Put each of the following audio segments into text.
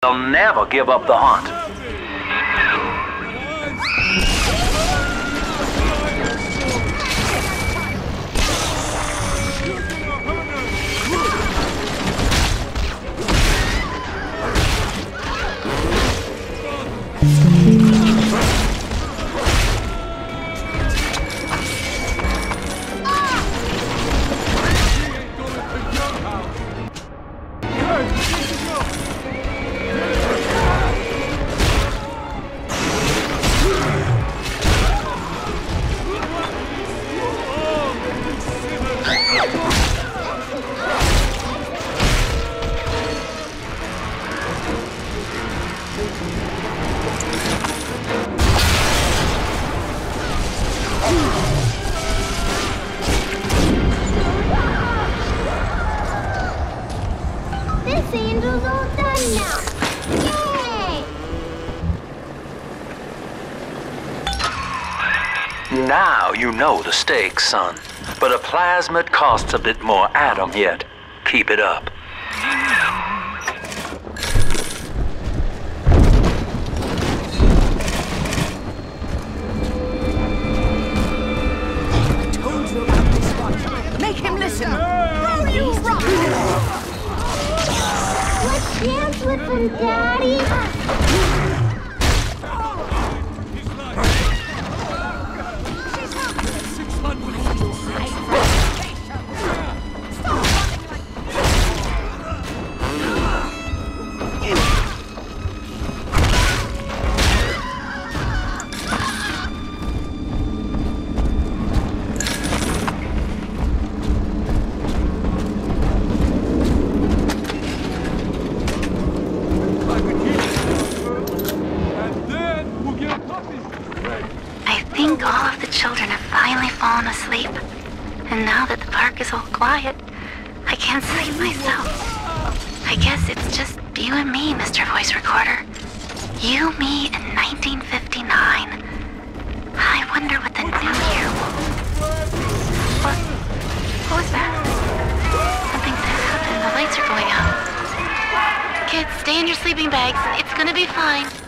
They'll never give up the hunt. This angel's all done now. Now you know the stakes, son. But a plasmid costs a bit more Adam yet. Keep it up. I myself. I guess it's just you and me, Mr. Voice Recorder. You, me, and 1959. I wonder what the new year will... What? What was that? Something's happened. The lights are going out. Kids, stay in your sleeping bags. It's gonna be fine.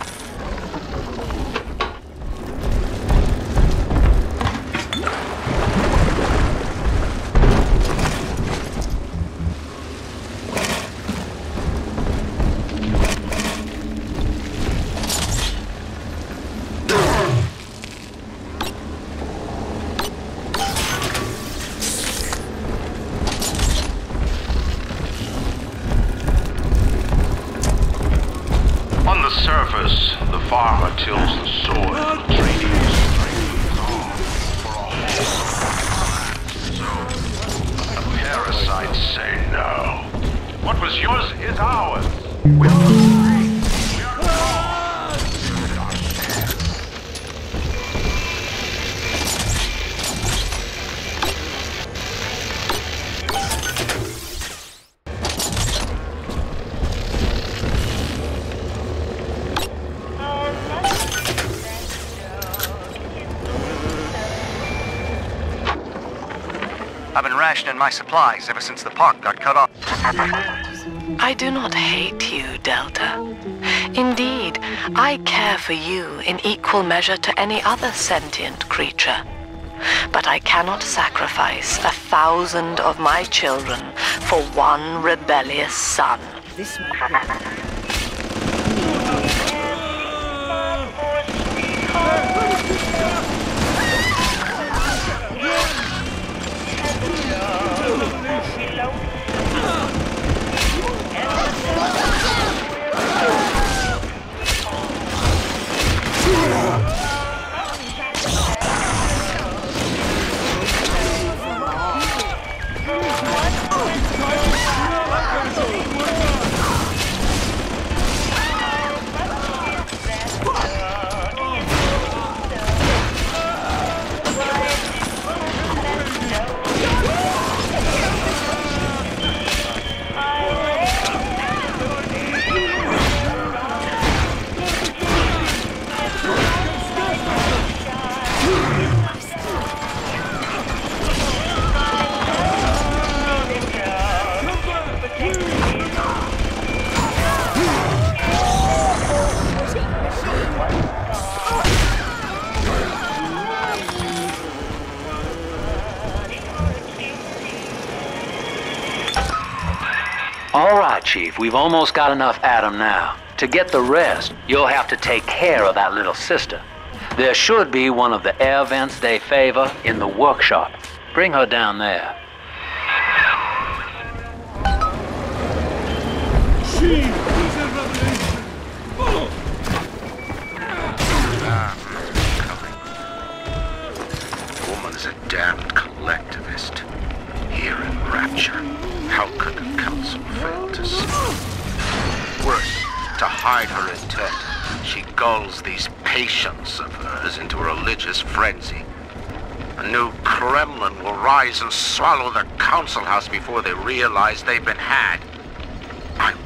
We'll. I've been rationing my supplies ever since the park got cut off. I do not hate you, Delta. Indeed, I care for you in equal measure to any other sentient creature. But I cannot sacrifice a thousand of my children for one rebellious son. This Chief. We've almost got enough Adam now. To get the rest, you'll have to take care of that little sister. There should be one of the air vents they favor in the workshop. Bring her down there. She is a revelation. Oh. Woman's a damned collectivist. Here in Rapture, how could the council fail to see? Worse, to hide her intent, she gulls these patients of hers into a religious frenzy. A new Kremlin will rise and swallow the council house before they realize they've been had. I will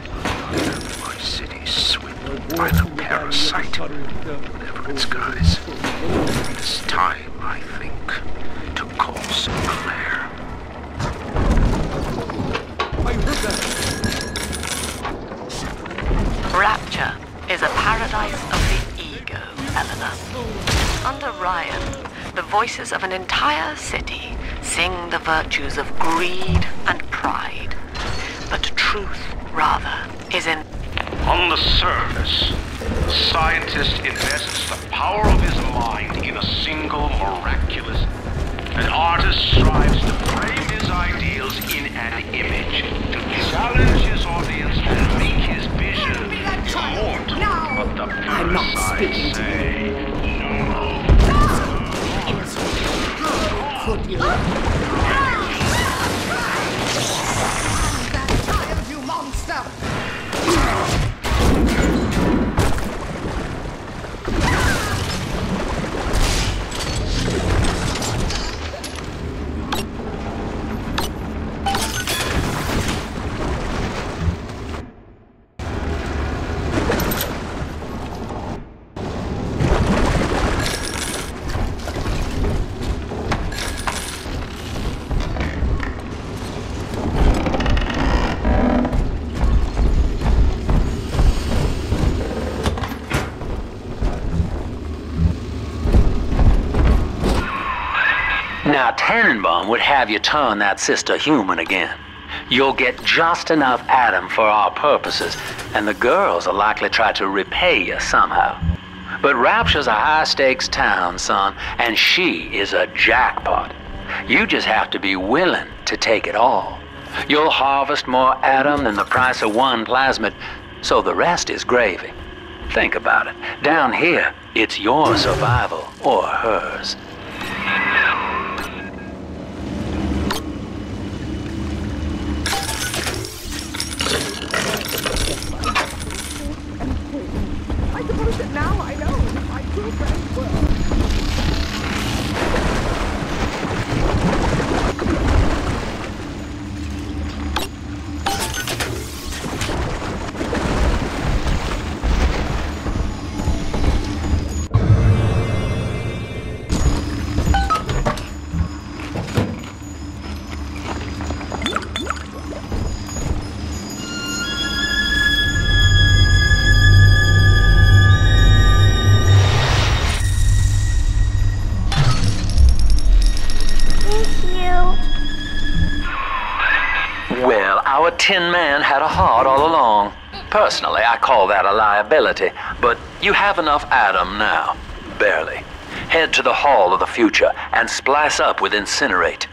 have my city swindled by the parasite, whatever its guise. It is time, I think, to call Sinclair. Rapture is a paradise of the ego, Eleanor. Under Ryan, the voices of an entire city sing the virtues of greed and pride. But truth, rather, is in On the surface, the scientist invests the power of his mind in a single miraculous. An artist strives to frame his ideals in an image, to challenge his audience and make his vision immortal. But the parasites say no. Tired, you monster! Now, Tenenbaum would have you turn that sister human again. You'll get just enough Adam for our purposes, and the girls are likely try to repay you somehow. But Rapture's a high stakes town, son, and she is a jackpot. You just have to be willing to take it all. You'll harvest more Adam than the price of one plasmid, so the rest is gravy. Think about it. Down here, it's your survival or hers. Personally, I call that a liability, but you have enough Adam now. Barely. Head to the Hall of the Future and splice up with Incinerate.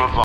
Surface,